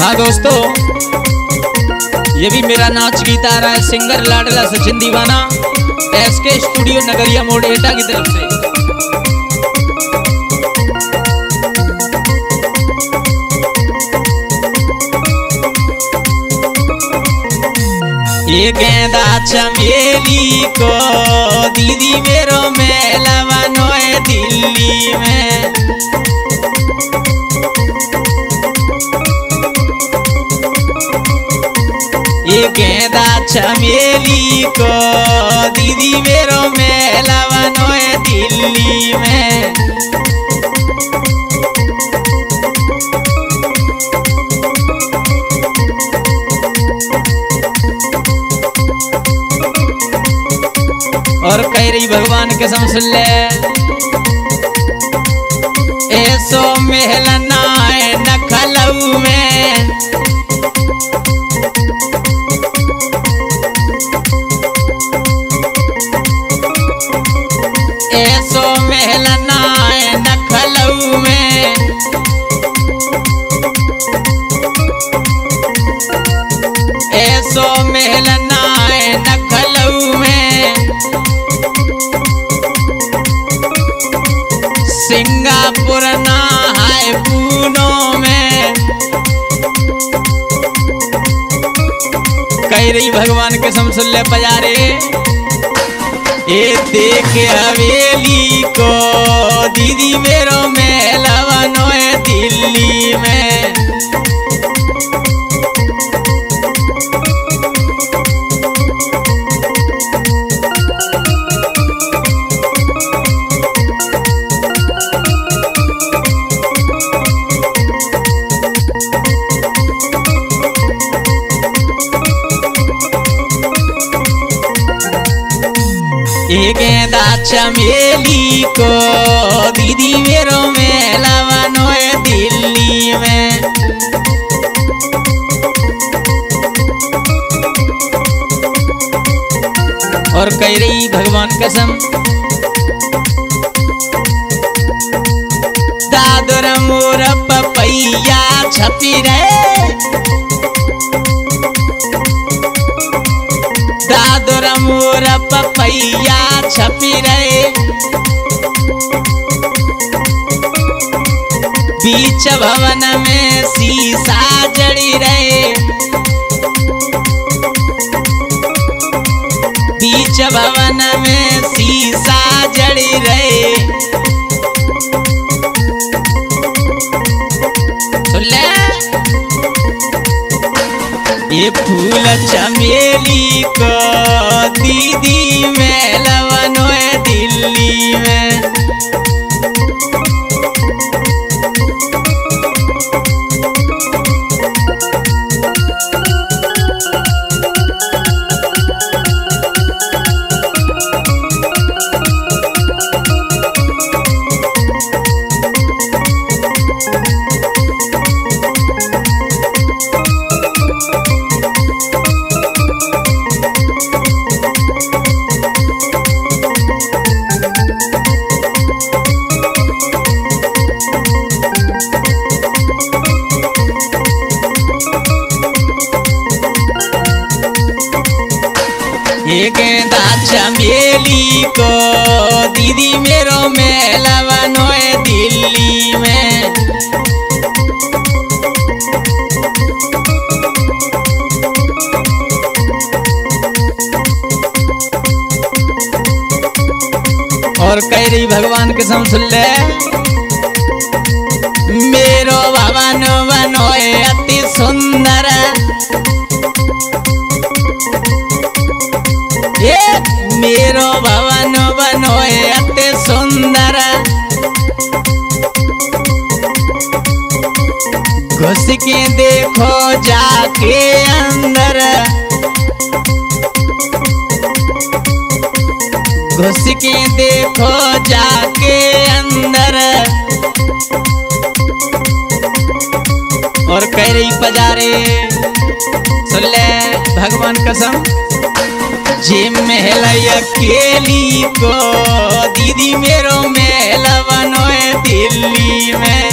हाँ दोस्तों, ये भी मेरा नाच गीत आ रहा है, सिंगर लाडला सचिन दीवाना एसके स्टूडियो नगरिया मोड़ एटा की तरफ़ से। ये गेंदा चमेली को दीदी मेरो मेला बनोए दिल्ली में। ये गेंदा चमेली को दीदी मेरो मेला बनोए दिल्ली में। और कह रही भगवान के सुन ले। ऐसो मेहलना नखलऊ में। ऐसो नखलऊ में। सिंगापुर ना है में। कह रही भगवान के समसुल्य पजारे ये देख हवेली को, दीदी मेरो मेला लवन दिल्ली में। ये गेंदा चमेली को दीदी मेरो मेला बनोए दिल्ली में और कह रही भगवान कसम दादर मोर पपैया छपी रे दादर मोर पपैया छपी रहे। बीच भवन में शीशा जड़ी रहे। बीच भवन में शीशा जड़ी रहे। फूल चमेली को। दीदी में है दिल्ली में। चमेली को। दीदी मेरो मेला बनोए दिल्ली में। और कह रही भगवान के सम सुन ले। मेरो भवन बनो अति सुंदर। के देखो जाके अंदर। घुस के देखो जाके अंदर। और कह रही पजारे सुन ले भगवान कसम। जे मेला अकेली को। दीदी मेरो महिला बनो है दिल्ली में।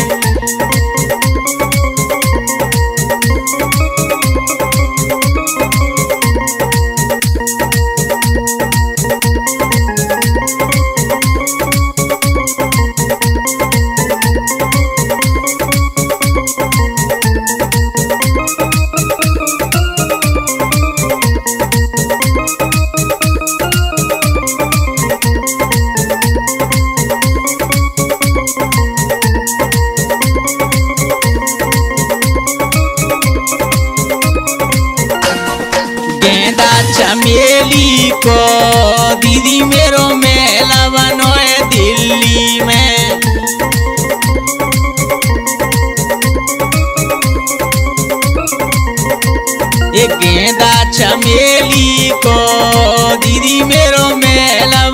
चमेली को दीदी मेरो मेला बनो दिल्ली में गेंदा चमेली को दीदी मेरो मेला